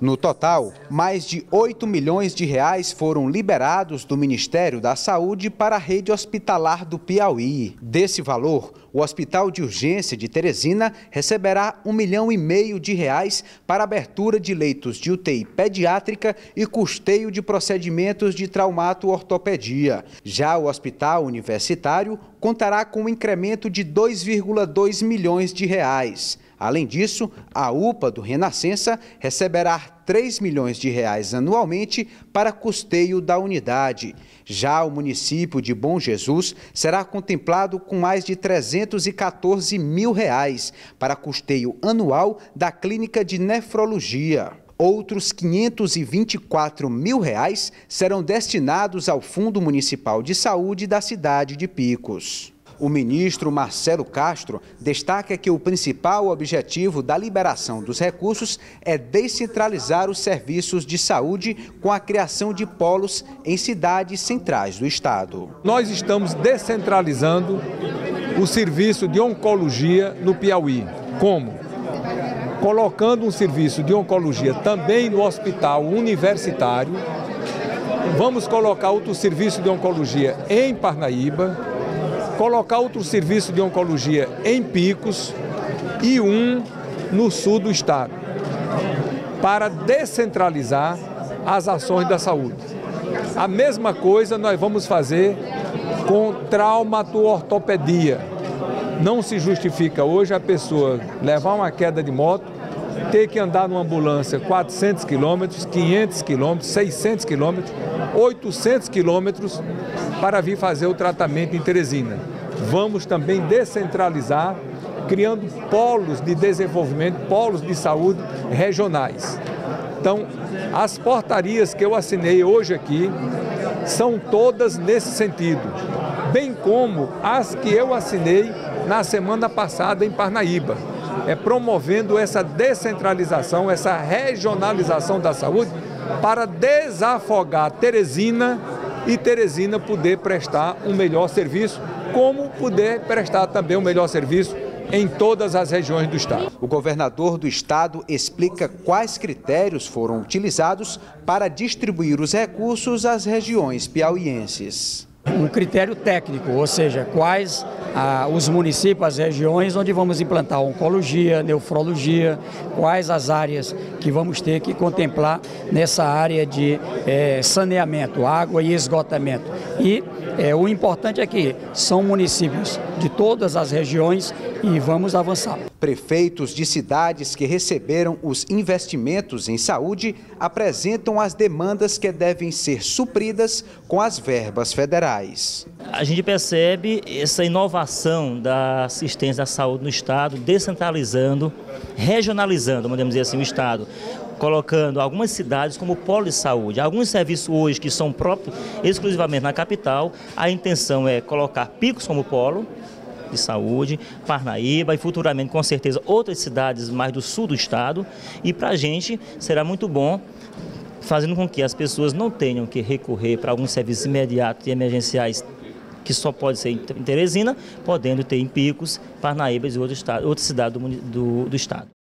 No total, mais de 8 milhões de reais foram liberados do Ministério da Saúde para a rede hospitalar do Piauí. Desse valor, o Hospital de Urgência de Teresina receberá um milhão e meio de reais para abertura de leitos de UTI pediátrica e custeio de procedimentos de traumato-ortopedia. Já o Hospital Universitário contará com um incremento de 2,2 milhões de reais. Além disso, a UPA do Renascença receberá 3 milhões de reais anualmente para custeio da unidade. Já o município de Bom Jesus será contemplado com mais de 314 mil reais para custeio anual da clínica de nefrologia. Outros 524 mil reais serão destinados ao Fundo Municipal de Saúde da cidade de Picos. O ministro Marcelo Castro destaca que o principal objetivo da liberação dos recursos é descentralizar os serviços de saúde com a criação de polos em cidades centrais do estado. Nós estamos descentralizando o serviço de oncologia no Piauí. Como? Colocando um serviço de oncologia também no hospital universitário. Vamos colocar outro serviço de oncologia em Parnaíba colocar outro serviço de oncologia em Picos e um no sul do estado, para descentralizar as ações da saúde. A mesma coisa nós vamos fazer com traumato-ortopedia. Não se justifica hoje a pessoa levar uma queda de moto, ter que andar numa ambulância 400 quilômetros, 500 quilômetros, 600 quilômetros, 800 quilômetros para vir fazer o tratamento em Teresina. Vamos também descentralizar, criando polos de desenvolvimento, polos de saúde regionais. Então, as portarias que eu assinei hoje aqui são todas nesse sentido, bem como as que eu assinei na semana passada em Parnaíba. É promovendo essa descentralização, essa regionalização da saúde para desafogar Teresina e Teresina poder prestar um melhor serviço, como poder prestar também um melhor serviço em todas as regiões do estado. O governador do estado explica quais critérios foram utilizados para distribuir os recursos às regiões piauienses um critério técnico, ou seja, quais ah, os municípios, as regiões onde vamos implantar oncologia, nefrologia, quais as áreas que vamos ter que contemplar nessa área de eh, saneamento, água e esgotamento. E eh, o importante é que são municípios de todas as regiões e vamos avançar. Prefeitos de cidades que receberam os investimentos em saúde apresentam as demandas que devem ser supridas com as verbas federais. A gente percebe essa inovação da assistência à saúde no Estado, descentralizando, regionalizando, podemos dizer assim, o Estado colocando algumas cidades como polo de saúde. Alguns serviços hoje que são próprios exclusivamente na capital, a intenção é colocar picos como polo, de saúde, Parnaíba e futuramente, com certeza, outras cidades mais do sul do estado. E para a gente será muito bom fazendo com que as pessoas não tenham que recorrer para alguns serviços imediatos e emergenciais que só pode ser em Teresina, podendo ter em Picos, Parnaíba e outras cidades do, do, do estado.